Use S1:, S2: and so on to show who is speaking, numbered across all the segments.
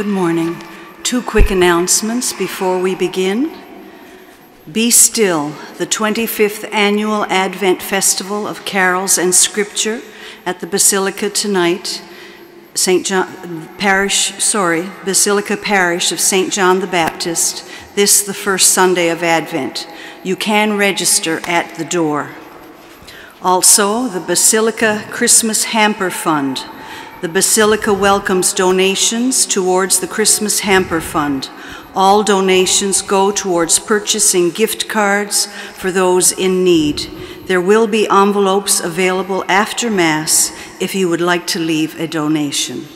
S1: Good morning. Two quick announcements before we begin. Be Still, the 25th annual Advent Festival of Carols and Scripture at the Basilica tonight, St. John Parish, sorry, Basilica Parish of St. John the Baptist, this the first Sunday of Advent. You can register at the door. Also, the Basilica Christmas Hamper Fund. The Basilica welcomes donations towards the Christmas Hamper Fund. All donations go towards purchasing gift cards for those in need. There will be envelopes available after Mass if you would like to leave a donation.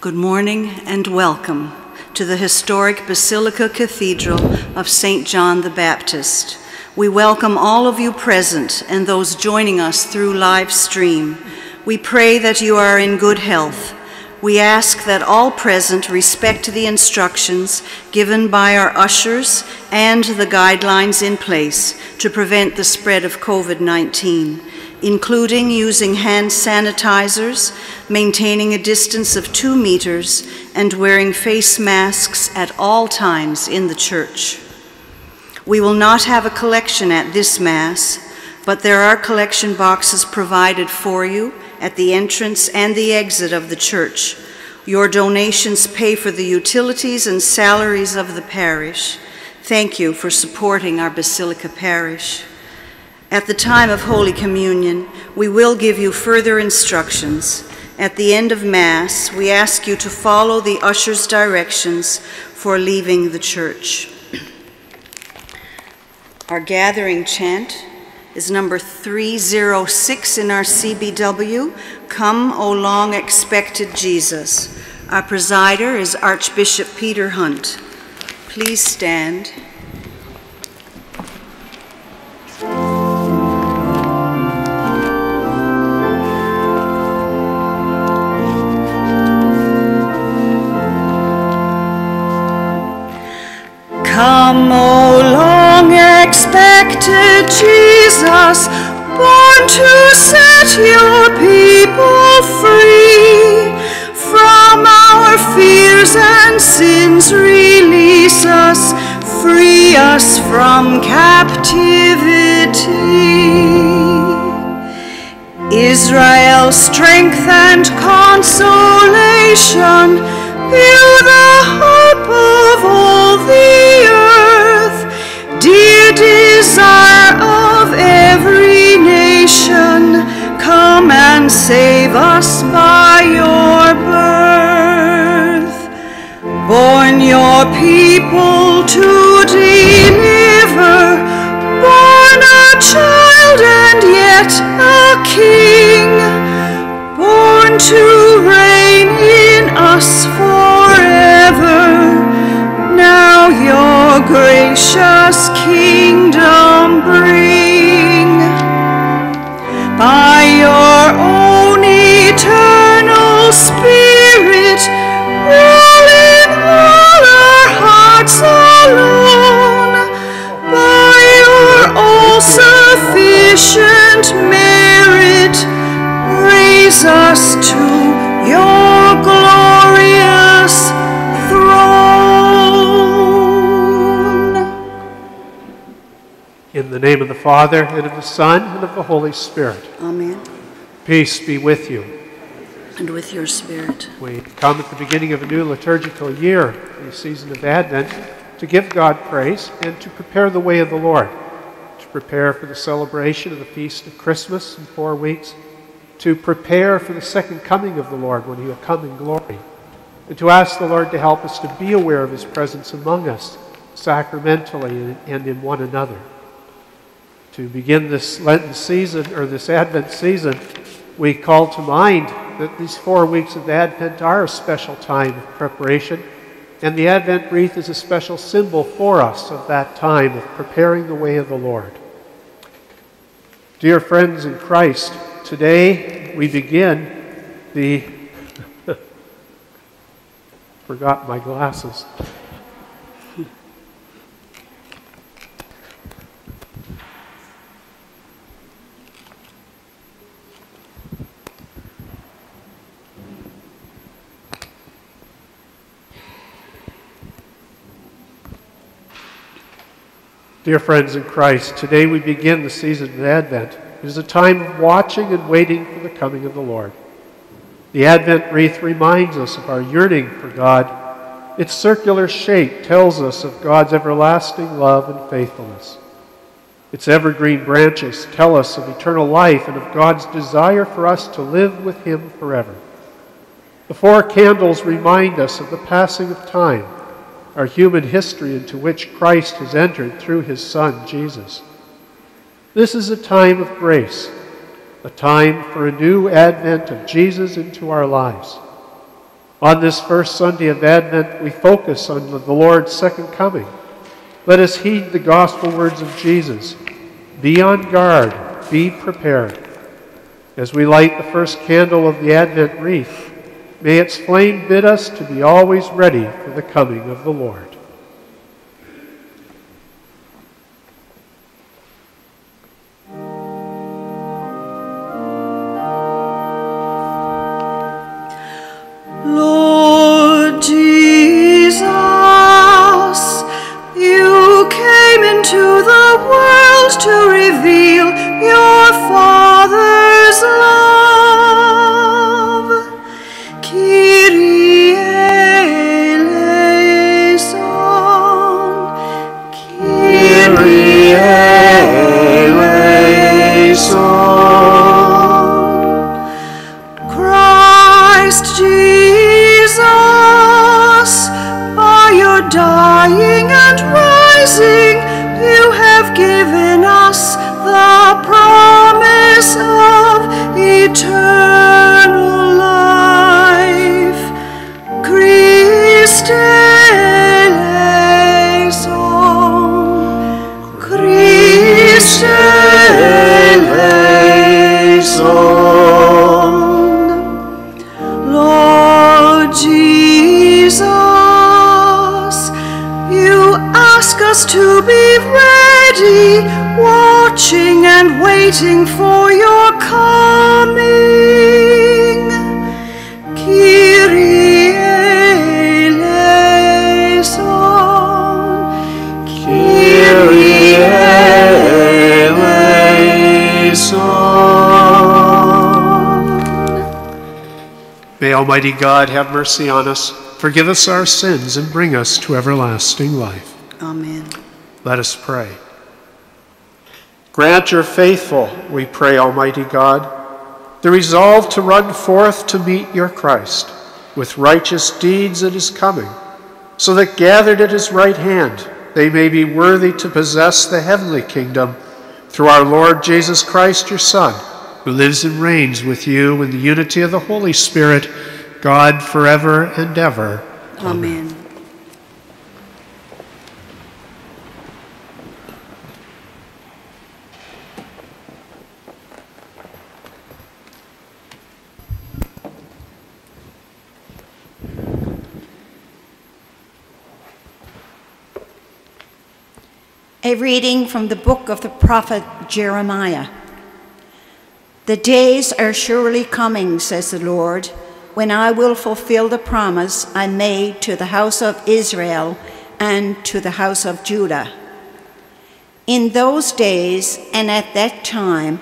S1: Good morning and welcome to the historic Basilica Cathedral of St. John the Baptist. We welcome all of you present and those joining us through live stream. We pray that you are in good health. We ask that all present respect the instructions given by our ushers and the guidelines in place to prevent the spread of COVID-19, including using hand sanitizers, maintaining a distance of two meters, and wearing face masks at all times in the church. We will not have a collection at this Mass, but there are collection boxes provided for you at the entrance and the exit of the church. Your donations pay for the utilities and salaries of the parish. Thank you for supporting our Basilica Parish. At the time of Holy Communion, we will give you further instructions. At the end of Mass, we ask you to follow the usher's directions for leaving the church. Our gathering chant is number 306 in our CBW, Come, O Long Expected Jesus. Our presider is Archbishop Peter Hundt. Please stand. Expected Jesus, born to set your people free. From our fears and sins release us, free us from captivity. Israel, strength and consolation, you the hope of all the earth, dear desire of every nation, come and save us by your birth. Born your people to deliver, born a child and yet a king, born to reign in us forever. Gracious kingdom bring. By your own eternal spirit, rule in all our hearts alone. By your all-sufficient merit, raise us to your
S2: In the name of the Father, and of the Son, and of the Holy Spirit.
S1: Amen.
S2: Peace be with you.
S1: And with your spirit.
S2: We come at the beginning of a new liturgical year, the season of Advent, to give God praise and to prepare the way of the Lord, to prepare for the celebration of the feast of Christmas in four weeks, to prepare for the second coming of the Lord when he will come in glory, and to ask the Lord to help us to be aware of his presence among us sacramentally and in one another. To begin this Lenten season or this Advent season, we call to mind that these four weeks of Advent are a special time of preparation, and the Advent wreath is a special symbol for us of that time of preparing the way of the Lord. Dear friends in Christ, today we begin the. Forgot my glasses. Dear friends in Christ, today we begin the season of Advent. It is a time of watching and waiting for the coming of the Lord. The Advent wreath reminds us of our yearning for God. Its circular shape tells us of God's everlasting love and faithfulness. Its evergreen branches tell us of eternal life and of God's desire for us to live with Him forever. The four candles remind us of the passing of time, our human history into which Christ has entered through His Son, Jesus. This is a time of grace a time for a new advent of Jesus into our lives. On this first Sunday of Advent, we focus on the Lord's second coming. Let us heed the gospel words of Jesus Be on guard, be prepared. As we light the first candle of the Advent wreath, may its flame bid us to be always ready for the coming of the Lord. Almighty God, have mercy on us, forgive us our sins, and bring us to everlasting life.
S1: Amen.
S2: Let us pray. Grant your faithful, we pray, Almighty God, the resolve to run forth to meet your Christ with righteous deeds at his coming, so that gathered at his right hand they may be worthy to possess the heavenly kingdom through our Lord Jesus Christ, your Son, who lives and reigns with you in the unity of the Holy Spirit God forever and ever.
S1: Amen.
S3: A reading from the book of the prophet Jeremiah. The days are surely coming, says the Lord when I will fulfill the promise I made to the house of Israel and to the house of Judah. In those days and at that time,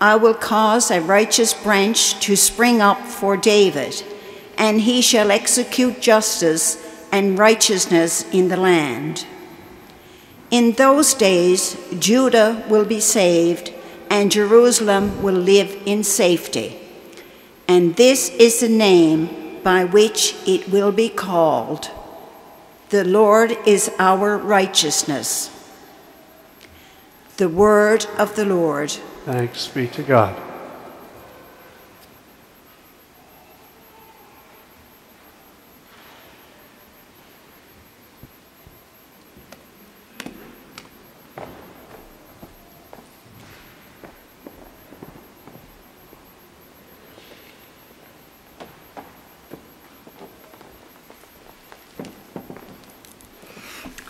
S3: I will cause a righteous branch to spring up for David, and he shall execute justice and righteousness in the land. In those days, Judah will be saved, and Jerusalem will live in safety and this is the name by which it will be called. The Lord is our righteousness. The word of the Lord.
S2: Thanks be to God.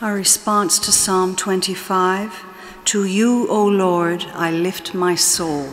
S1: Our response to Psalm 25 To you, O Lord, I lift my soul.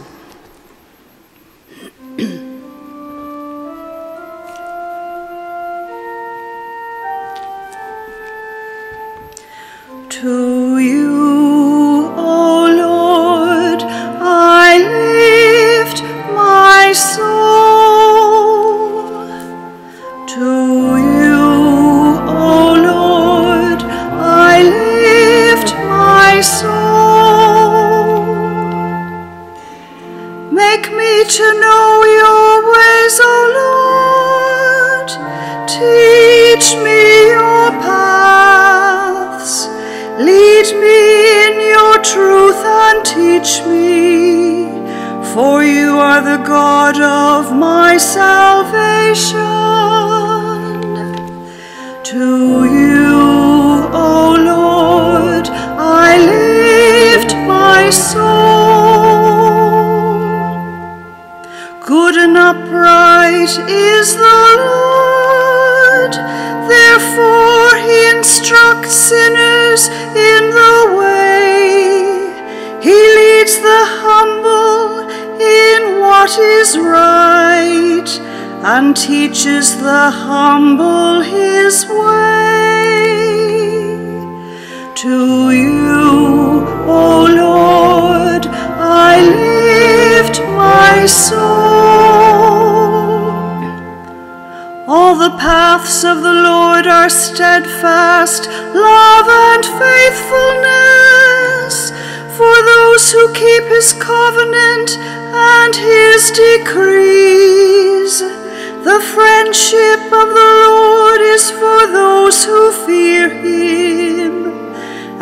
S4: Steadfast, love and faithfulness for those who keep his covenant and his decrees. The friendship of the Lord is for those who fear him,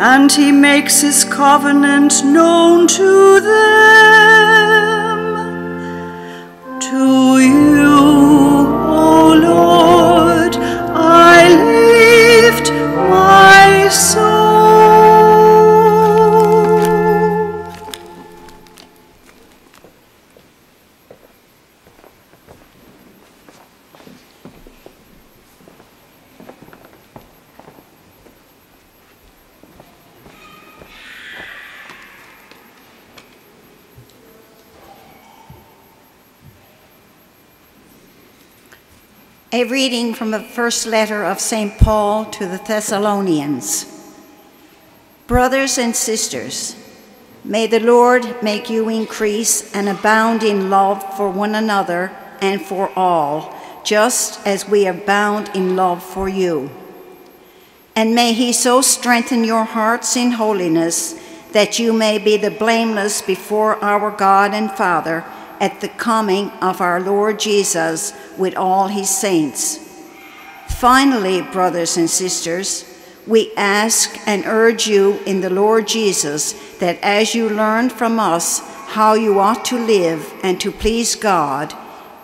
S4: and he makes his covenant known to them.
S3: A reading from the first letter of St. Paul to the Thessalonians. Brothers and sisters, may the Lord make you increase and abound in love for one another and for all, just as we are bound in love for you. And may he so strengthen your hearts in holiness that you may be the blameless before our God and Father at the coming of our Lord Jesus with all his saints. Finally, brothers and sisters, we ask and urge you in the Lord Jesus that as you learn from us how you ought to live and to please God,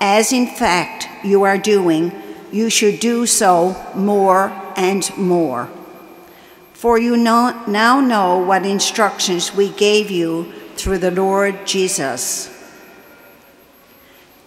S3: as in fact you are doing, you should do so more and more. For you now know what instructions we gave you through the Lord Jesus.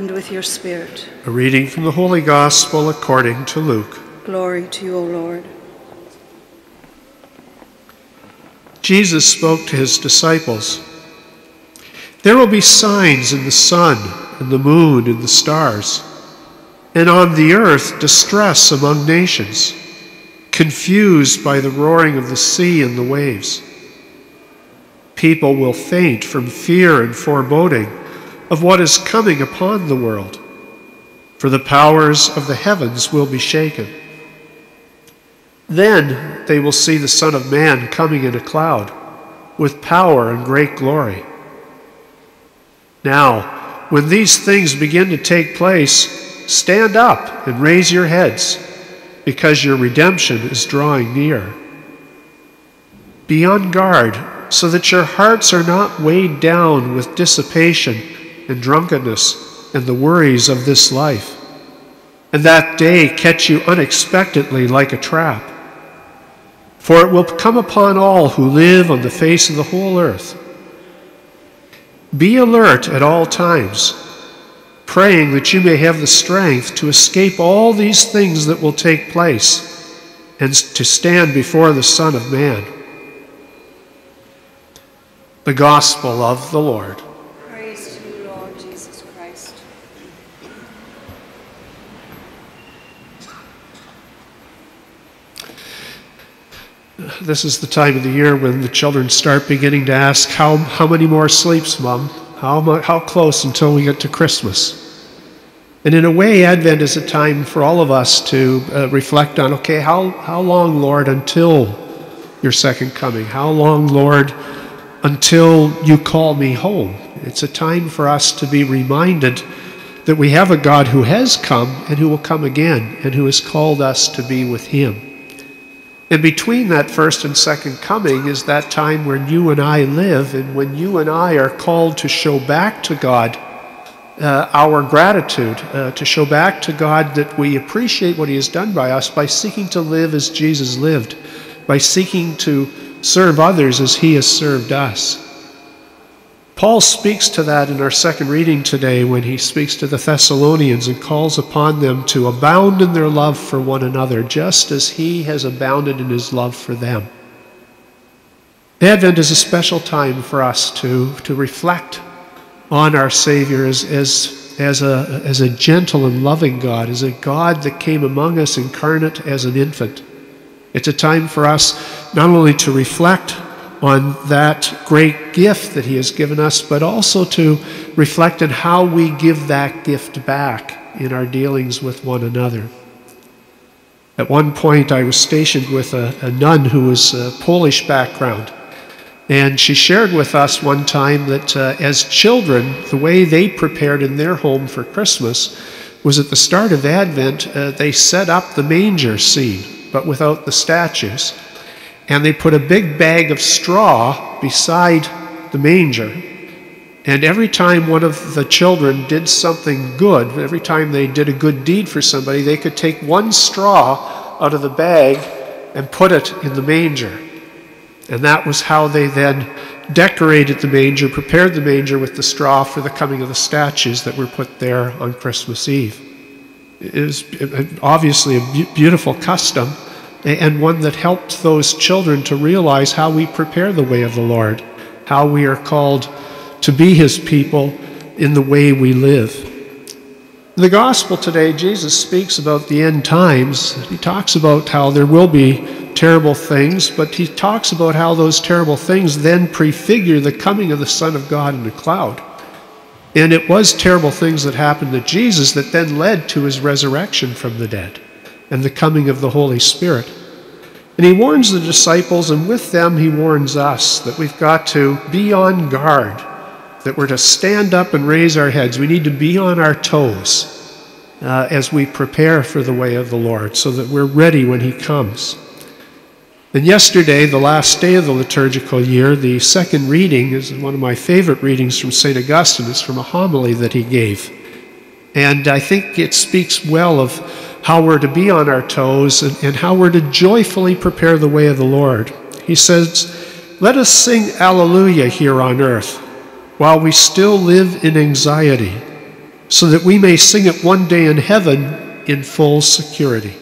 S4: And
S1: with your spirit.
S2: A reading from the Holy Gospel according to Luke.
S1: Glory to you, O Lord.
S2: Jesus spoke to his disciples There will be signs in the sun, and the moon, and the stars, and on the earth distress among nations, confused by the roaring of the sea and the waves. People will faint from fear and foreboding of what is coming upon the world, for the powers of the heavens will be shaken. Then they will see the Son of Man coming in a cloud with power and great glory. Now, when these things begin to take place, stand up and raise your heads, because your redemption is drawing near. Be on guard so that your hearts are not weighed down with dissipation and drunkenness and the worries of this life, and that day catch you unexpectedly like a trap. For it will come upon all who live on the face of the whole earth. Be alert at all times, praying that you may have the strength to escape all these things that will take place and to stand before the Son of Man. The Gospel of the Lord.
S1: Praise to you, Lord Jesus Christ.
S2: This is the time of the year when the children start beginning to ask, How, how many more sleeps, Mom? How, how close until we get to Christmas? And in a way, Advent is a time for all of us to uh, reflect on okay, how, how long, Lord, until your second coming? How long, Lord, until you call me home? It's a time for us to be reminded that we have a God who has come and who will come again and who has called us to be with him. And between that first and second coming is that time when you and I live, and when you and I are called to show back to God uh, our gratitude, uh, to show back to God that we appreciate what He has done by us by seeking to live as Jesus lived, by seeking to serve others as He has served us. Paul speaks to that in our second reading today when he speaks to the Thessalonians and calls upon them to abound in their love for one another, just as he has abounded in his love for them. Advent is a special time for us to, to reflect on our Savior as, as, as, a, as a gentle and loving God, as a God that came among us incarnate as an infant. It's a time for us not only to reflect on that great gift that He has given us, but also to reflect on how we give that gift back in our dealings with one another. At one point, I was stationed with a, a nun who was a Polish background. And she shared with us one time that uh, as children, the way they prepared in their home for Christmas was at the start of Advent, uh, they set up the manger scene, but without the statues and they put a big bag of straw beside the manger. And every time one of the children did something good, every time they did a good deed for somebody, they could take one straw out of the bag and put it in the manger. And that was how they then decorated the manger, prepared the manger with the straw for the coming of the statues that were put there on Christmas Eve. It was obviously a beautiful custom and one that helped those children to realize how we prepare the way of the Lord, how we are called to be His people in the way we live. In the gospel today, Jesus speaks about the end times. He talks about how there will be terrible things, but he talks about how those terrible things then prefigure the coming of the Son of God in a cloud. And it was terrible things that happened to Jesus that then led to his resurrection from the dead and the coming of the Holy Spirit. And he warns the disciples, and with them, he warns us that we've got to be on guard, that we're to stand up and raise our heads. We need to be on our toes uh, as we prepare for the way of the Lord so that we're ready when he comes. And yesterday, the last day of the liturgical year, the second reading is one of my favorite readings from St. Augustine. It's from a homily that he gave. And I think it speaks well of how we're to be on our toes and, and how we're to joyfully prepare the way of the Lord. He says, Let us sing Alleluia here on earth while we still live in anxiety. so that we may sing it one day in heaven in full security.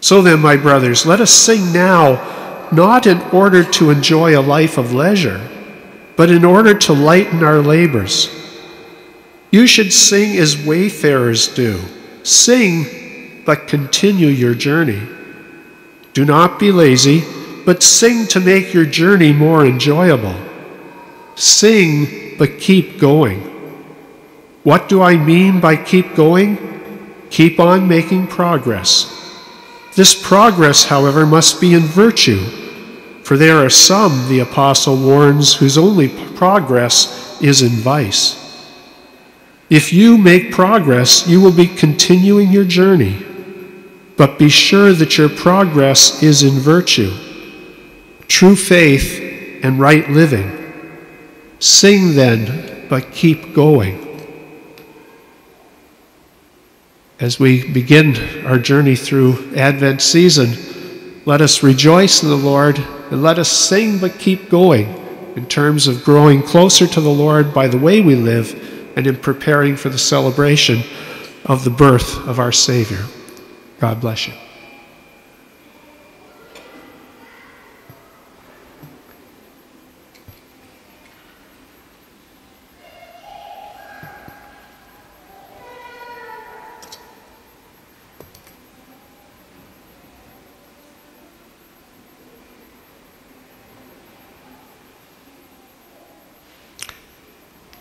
S2: So then, my brothers, let us sing now, not in order to enjoy a life of leisure, but in order to lighten our labors. You should sing as wayfarers do. Sing, but continue your journey. Do not be lazy, but sing to make your journey more enjoyable. Sing, but keep going. What do I mean by keep going? Keep on making progress. This progress, however, must be in virtue, for there are some, the apostle warns, whose only progress is in vice. If you make progress, you will be continuing your journey, but be sure that your progress is in virtue, true faith, and right living. Sing then, but keep going. As we begin our journey through Advent season, let us rejoice in the Lord and let us sing but keep going in terms of growing closer to the Lord by the way we live and in preparing for the celebration of the birth of our Savior. God bless you.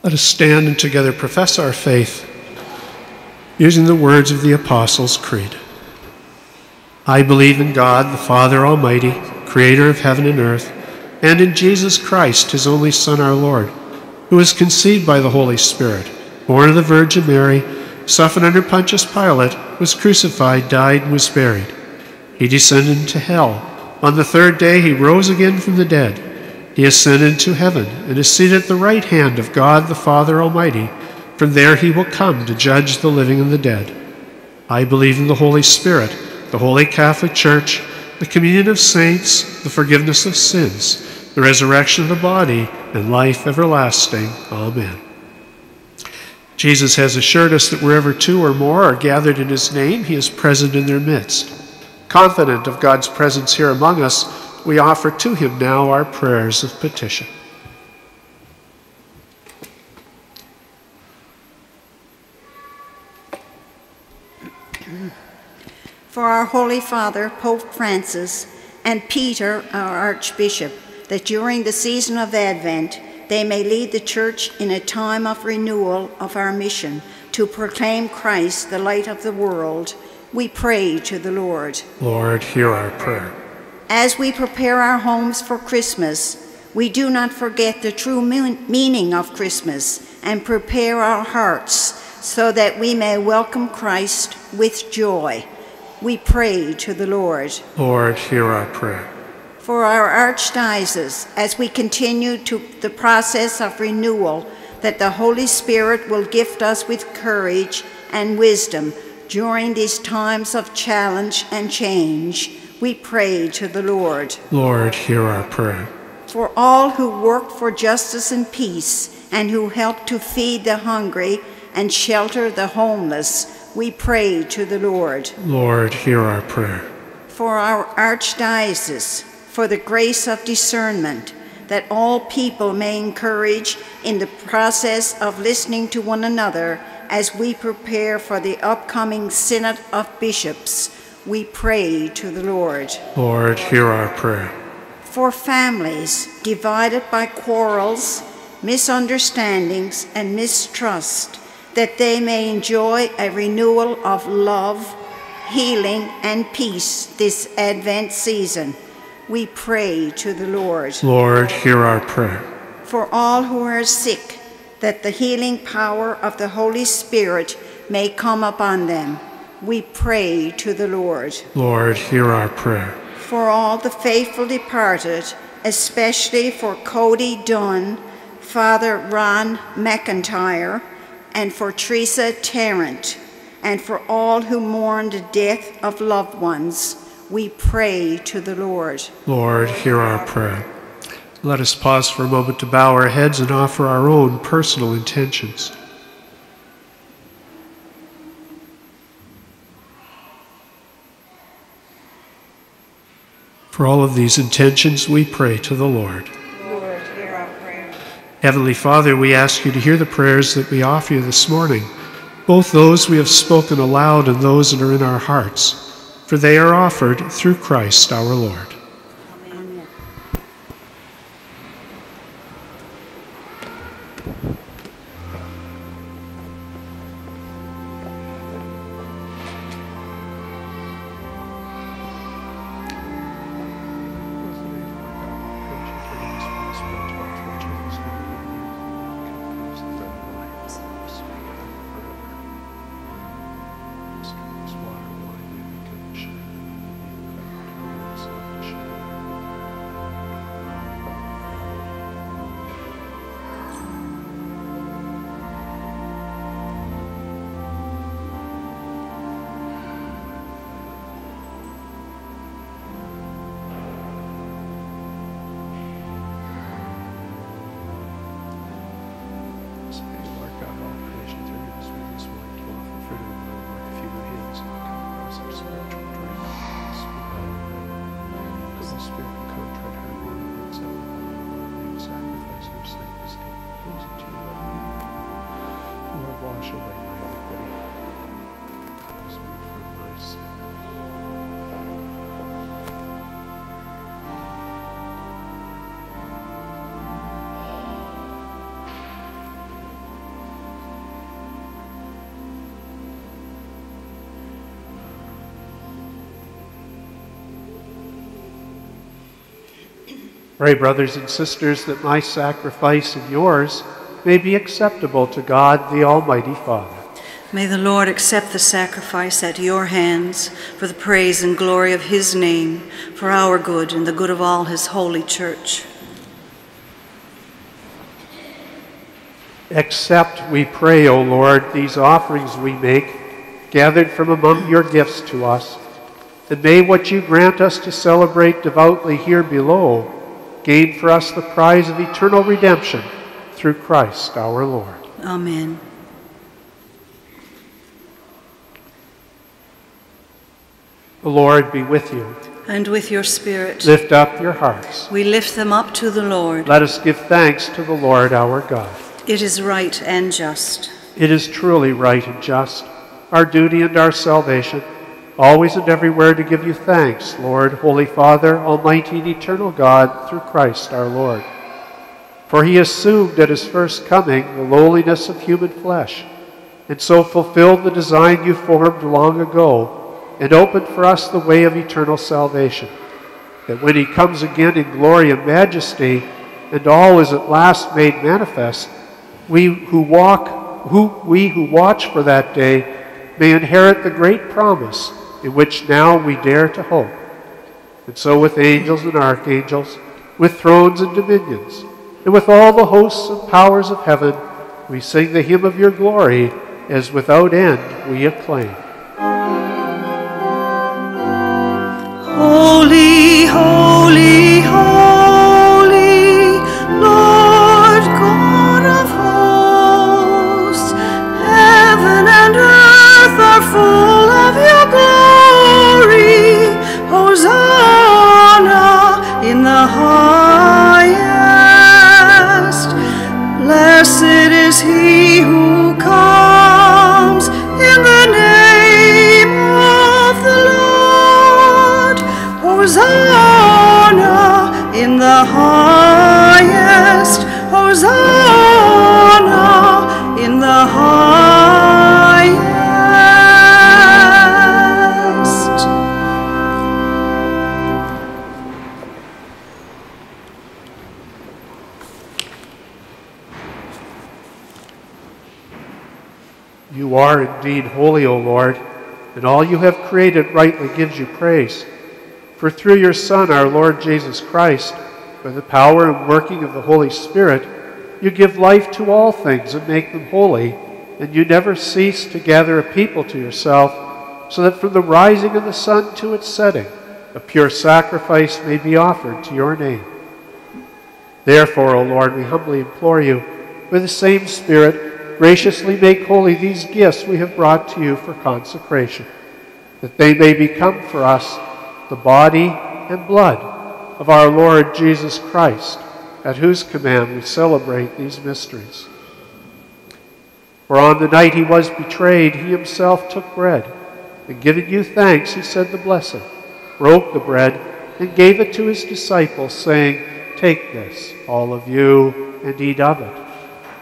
S2: Let us stand and together profess our faith using the words of the Apostles' Creed. I believe in God, the Father Almighty, creator of heaven and earth, and in Jesus Christ, his only Son, our Lord, who was conceived by the Holy Spirit, born of the Virgin Mary, suffered under Pontius Pilate, was crucified, died, and was buried. He descended into hell. On the third day he rose again from the dead. He ascended to heaven and is seated at the right hand of God the Father Almighty. From there he will come to judge the living and the dead. I believe in the Holy Spirit, the Holy Catholic Church, the communion of saints, the forgiveness of sins, the resurrection of the body, and life everlasting. Amen. Jesus has assured us that wherever two or more are gathered in his name, he is present in their midst. Confident of God's presence here among us, we offer to him now our prayers of petition.
S3: For our Holy Father, Pope Francis, and Peter, our Archbishop, that during the season of Advent they may lead the Church in a time of renewal of our mission to proclaim Christ, the light of the world, we pray to the Lord.
S2: Lord, hear our prayer.
S3: As we prepare our homes for Christmas, we do not forget the true meaning of Christmas and prepare our hearts so that we may welcome Christ with joy. We pray to the Lord.
S2: Lord, hear our prayer.
S3: For our archdiocese, as we continue to the process of renewal, that the Holy Spirit will gift us with courage and wisdom during these times of challenge and change we pray to the Lord.
S2: Lord, hear our prayer.
S3: For all who work for justice and peace and who help to feed the hungry and shelter the homeless, we pray to the Lord.
S2: Lord, hear our prayer.
S3: For our archdiocese, for the grace of discernment, that all people may encourage in the process of listening to one another as we prepare for the upcoming Synod of Bishops we pray to the Lord.
S2: Lord, hear our prayer.
S3: For families divided by quarrels, misunderstandings, and mistrust, that they may enjoy a renewal of love, healing, and peace this Advent season, we pray to the Lord.
S2: Lord, hear our prayer.
S3: For all who are sick, that the healing power of the Holy Spirit may come upon them we pray to the Lord.
S2: Lord, hear our prayer.
S3: For all the faithful departed, especially for Cody Dunn, Father Ron McIntyre, and for Teresa Tarrant, and for all who mourn the death of loved ones, we pray to the Lord.
S2: Lord, hear our prayer. Let us pause for a moment to bow our heads and offer our own personal intentions. For all of these intentions, we pray to the Lord.
S1: Lord, hear our prayer.
S2: Heavenly Father, we ask you to hear the prayers that we offer you this morning, both those we have spoken aloud and those that are in our hearts, for they are offered through Christ our Lord. Pray, brothers and sisters, that my sacrifice and yours may be acceptable to God the Almighty Father.
S1: May the Lord accept the sacrifice at your hands for the praise and glory of his name, for our good and the good of all his holy church.
S2: Accept, we pray, O Lord, these offerings we make, gathered from among your gifts to us, and may what you grant us to celebrate devoutly here below gain for us the prize of eternal redemption through Christ our Lord.
S1: Amen.
S2: The Lord be with you.
S1: And with your spirit.
S2: Lift up your hearts.
S1: We lift them up to the Lord.
S2: Let us give thanks to the Lord our God.
S1: It is right and just.
S2: It is truly right and just, our duty and our salvation always and everywhere to give you thanks, Lord, Holy Father, Almighty and eternal God, through Christ our Lord. For he assumed at his first coming the lowliness of human flesh, and so fulfilled the design you formed long ago, and opened for us the way of eternal salvation. That when he comes again in glory and majesty, and all is at last made manifest, we who walk, who we who watch for that day, may inherit the great promise in which now we dare to hope. And so, with angels and archangels, with thrones and dominions, and with all the hosts and powers of heaven, we sing the hymn of your glory as without end we acclaim.
S1: Holy, holy, holy,
S2: indeed holy, O Lord, and all you have created rightly gives you praise. For through your Son, our Lord Jesus Christ, by the power and working of the Holy Spirit, you give life to all things and make them holy, and you never cease to gather a people to yourself, so that from the rising of the sun to its setting, a pure sacrifice may be offered to your name. Therefore, O Lord, we humbly implore you, with the same Spirit, graciously make holy these gifts we have brought to you for consecration, that they may become for us the body and blood of our Lord Jesus Christ, at whose command we celebrate these mysteries. For on the night he was betrayed, he himself took bread, and giving you thanks, he said the blessing, broke the bread, and gave it to his disciples, saying, Take this, all of you, and eat of it.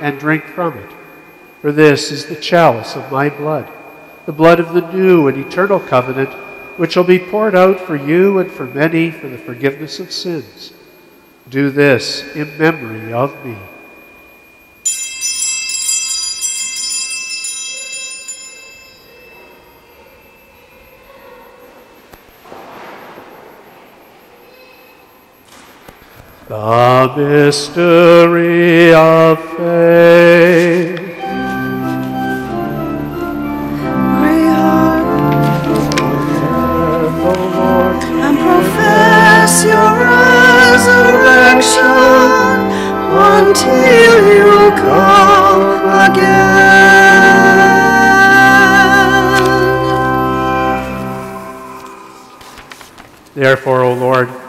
S2: and drink from it. For this is the chalice of my blood, the blood of the new and eternal covenant, which shall be poured out for you and for many for the forgiveness of sins. Do this in memory of me. The mystery of faith. The Lord
S1: and profess your resurrection until you come again.
S2: Therefore, O Lord,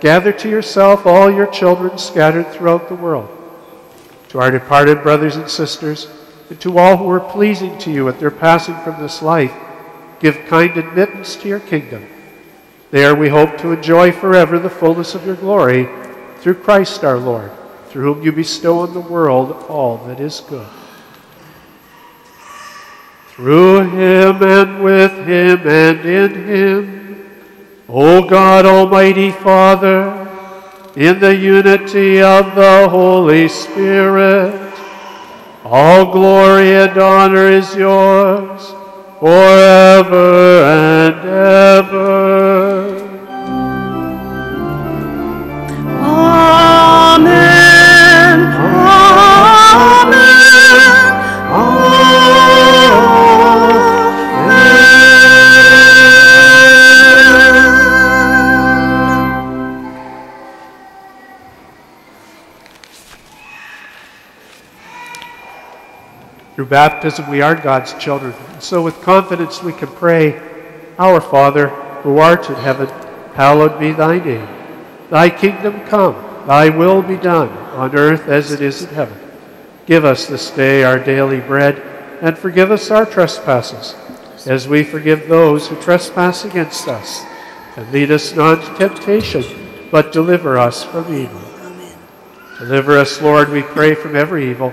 S2: gather to yourself all your children scattered throughout the world. To our departed brothers and sisters, and to all who are pleasing to you at their passing from this life, give kind admittance to your kingdom. There we hope to enjoy forever the fullness of your glory through Christ our Lord, through whom you bestow on the world all that is good. Through him and with him and in him, O God, Almighty Father, in the unity of the Holy Spirit, all glory and honor is yours forever and ever. Baptism, we are God's children. And so, with confidence, we can pray, Our Father, who art in heaven, hallowed be thy name. Thy kingdom come, thy will be done, on earth as it is in heaven. Give us this day our daily bread, and forgive us our trespasses, as we forgive those who trespass against us. And lead us not into temptation, but deliver us from evil. Deliver us, Lord, we pray, from every evil.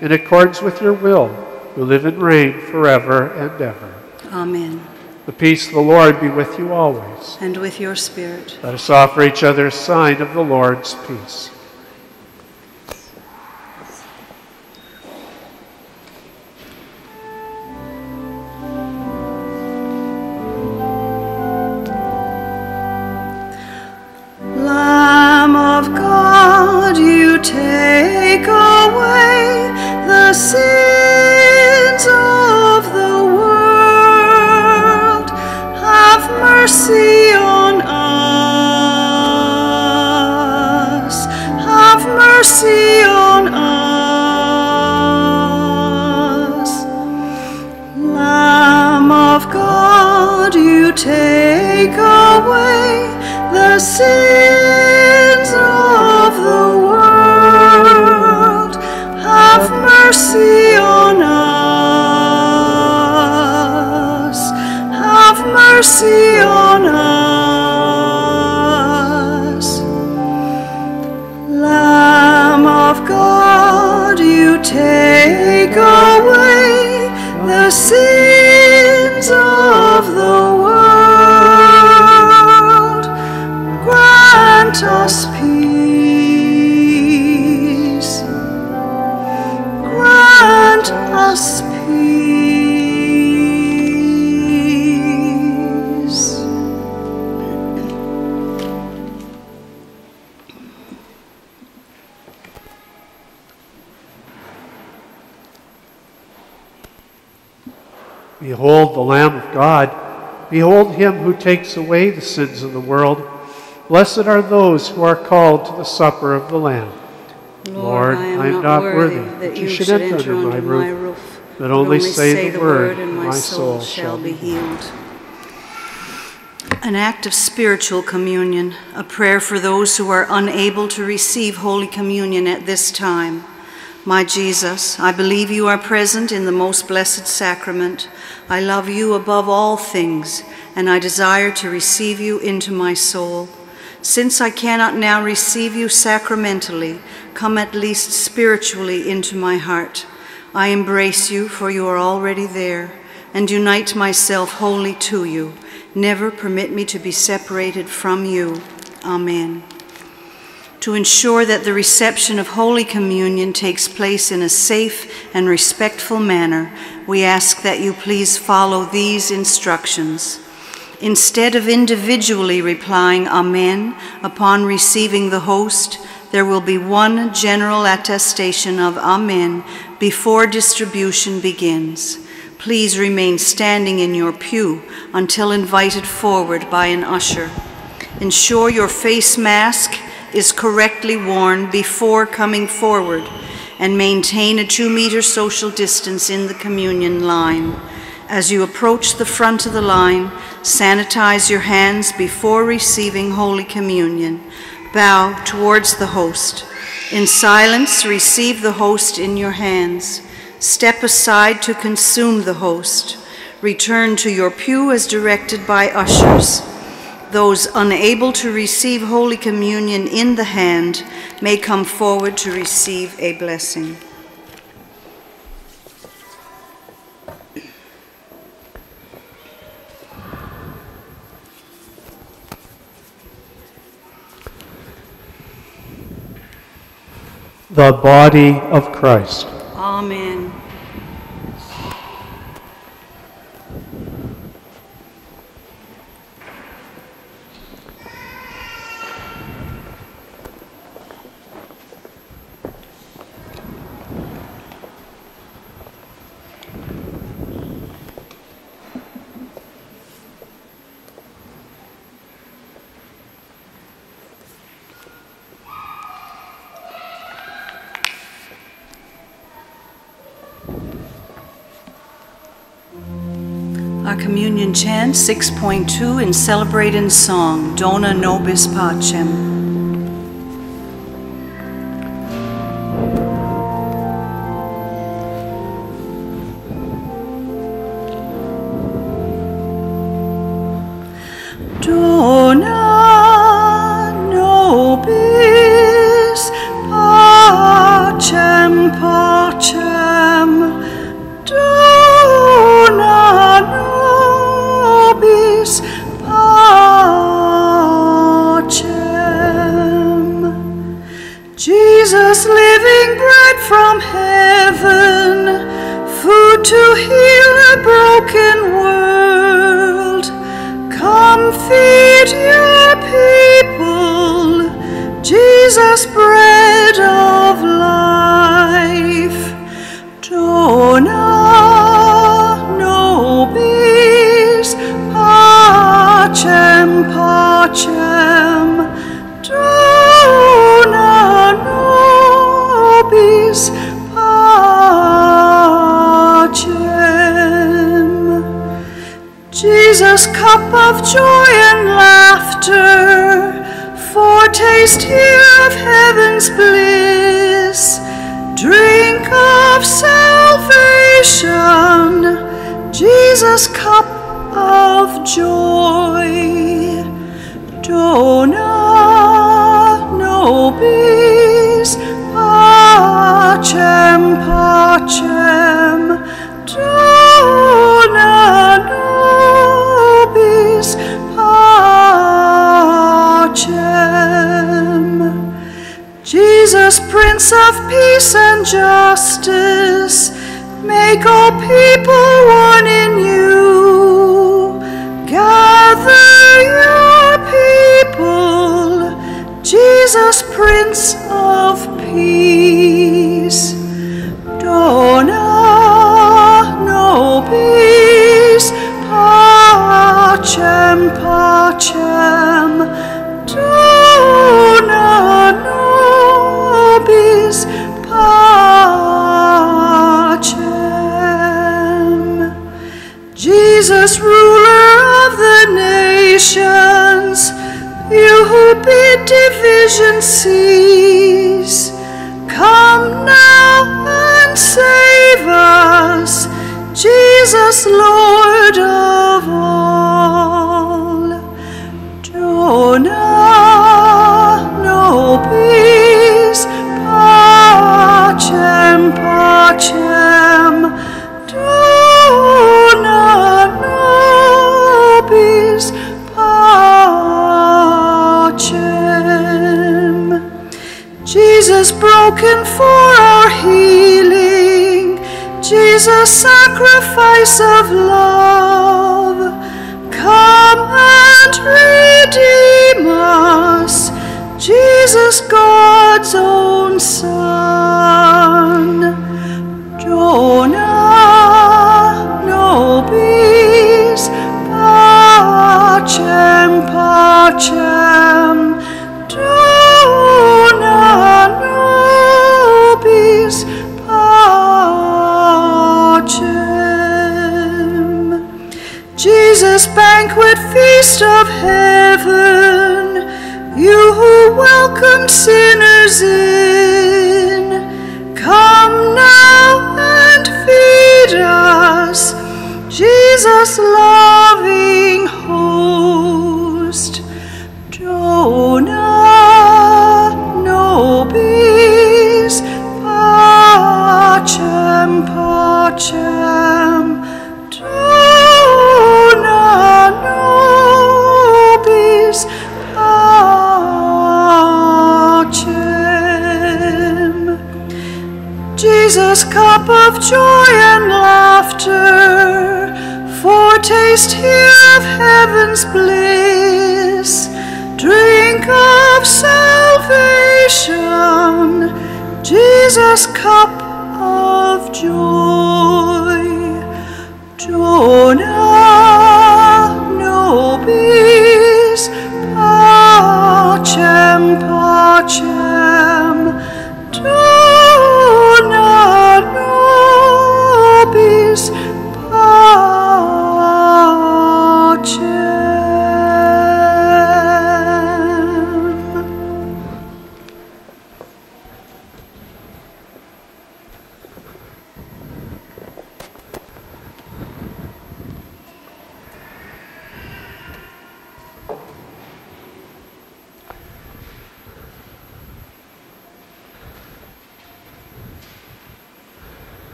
S2: in accordance with your will, who live and reign forever and ever.
S1: Amen.
S2: The peace of the Lord be with you always.
S1: And with your spirit.
S2: Let us offer each other a sign of the Lord's peace.
S1: Lamb
S2: him who takes away the sins of the world. Blessed are those who are called to the supper of the Lamb. Lord,
S1: I am, not, worthy that you should enter under my roof,
S2: but only say the word,
S1: and my soul shall be healed. An act of spiritual communion, a prayer for those who are unable to receive Holy Communion at this time. My Jesus, I believe you are present in the most blessed sacrament. I love you above all things, and I desire to receive you into my soul. Since I cannot now receive you sacramentally, come at least spiritually into my heart. I embrace you, for you are already there, and unite myself wholly to you. Never permit me to be separated from you. Amen. To ensure that the reception of Holy Communion takes place in a safe and respectful manner, we ask that you please follow these instructions. Instead of individually replying Amen upon receiving the host, there will be one general attestation of Amen before distribution begins. Please remain standing in your pew until invited forward by an usher. Ensure your face mask is correctly worn before coming forward and maintain a two meter social distance in the communion line. As you approach the front of the line, sanitize your hands before receiving Holy Communion. Bow towards the host. In silence, receive the host in your hands. Step aside to consume the host. Return to your pew as directed by ushers. Those unable to receive Holy Communion in the hand may come forward to receive a blessing.
S2: The body of Christ.
S1: Amen. Our communion chant 6.2 in celebrate in song, Dona Nobis Pacem. Dona, nobis, pacem, pacem, Dona, nobis, pacem. Jesus, Prince of Peace and Justice, make all people one prince? morbid division cease. Come now and save us, Jesus sacrifice of love, come and redeem us, Jesus God's own Son.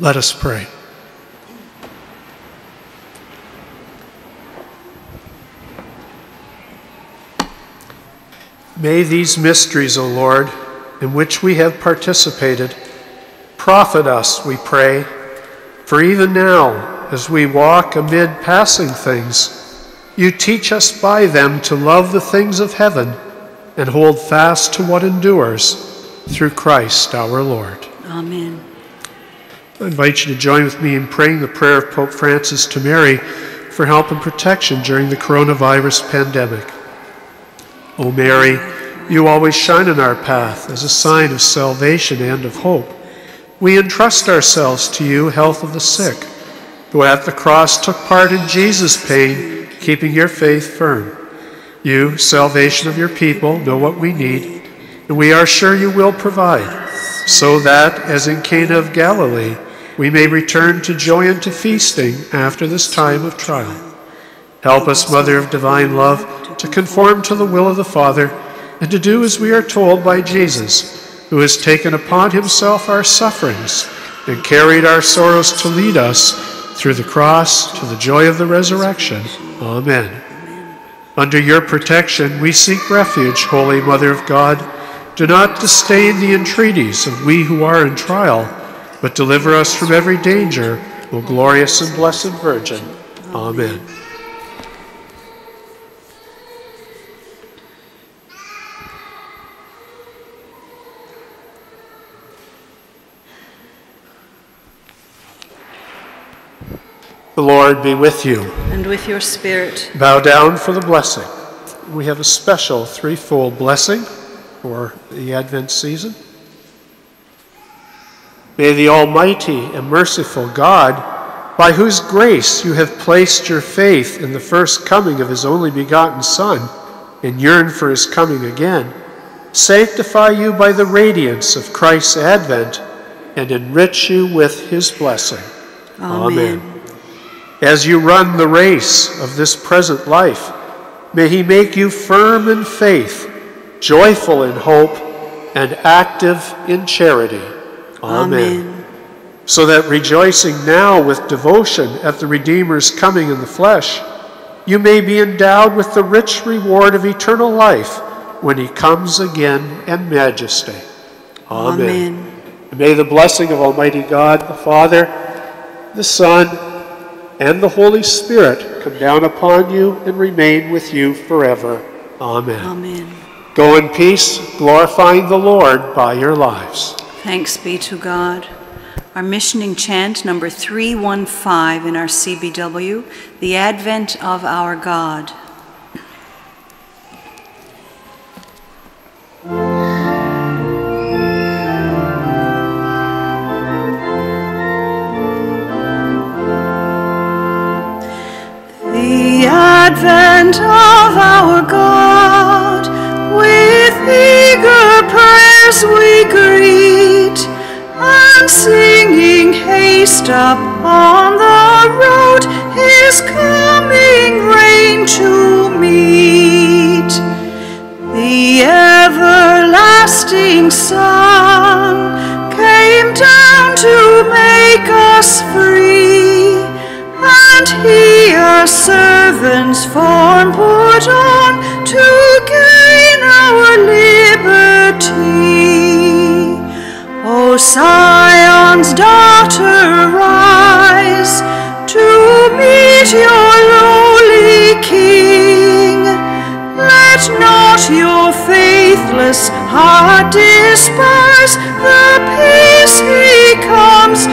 S2: Let us pray. May these mysteries, O Lord, in which we have participated, profit us, we pray. For even now, as we walk amid passing things, you teach us by them to love the things of heaven and hold fast to what endures through Christ our Lord.
S1: Amen.
S2: I invite you to join with me in praying the prayer of Pope Francis to Mary for help and protection during the coronavirus pandemic. O Mary, you always shine in our path as a sign of salvation and of hope. We entrust ourselves to you, health of the sick, who at the cross took part in Jesus' pain, keeping your faith firm. You, salvation of your people, know what we need, and we are sure you will provide, so that, as in Cana of Galilee, we may return to joy and to feasting after this time of trial. Help us, Mother of divine love, to conform to the will of the Father and to do as we are told by Jesus, who has taken upon himself our sufferings and carried our sorrows to lead us through the cross to the joy of the resurrection. Amen. Under your protection we seek refuge, Holy Mother of God. Do not disdain the entreaties of we who are in trial, but deliver us from every danger, O glorious and blessed Virgin. Amen. The Lord be with you.
S1: And with your spirit.
S2: Bow down for the blessing. We have a special threefold blessing for the Advent season. May the Almighty and merciful God, by whose grace you have placed your faith in the first coming of His only begotten Son and yearn for His coming again, sanctify you by the radiance of Christ's advent and enrich you with His blessing.
S1: Amen.
S2: Amen. As you run the race of this present life, may He make you firm in faith, joyful in hope, and active in charity. Amen.
S1: Amen.
S2: So that rejoicing now with devotion at the Redeemer's coming in the flesh, you may be endowed with the rich reward of eternal life when He comes again in majesty. Amen.
S1: Amen.
S2: May the blessing of Almighty God, the Father, the Son, and the Holy Spirit come down upon you and remain with you forever. Amen.
S1: Amen.
S2: Go in peace, glorifying the Lord by your lives.
S1: Thanks be to God. Our missioning chant number 315 in our CBW, the Advent of our God. The advent of our God, with eager prayers we greet, and singing haste up on the road, His coming reign to meet. The everlasting Son came down to make us free, and He our servant's form put on O Sion's daughter, rise to meet your lowly King. Let not your faithless heart despise the peace he comes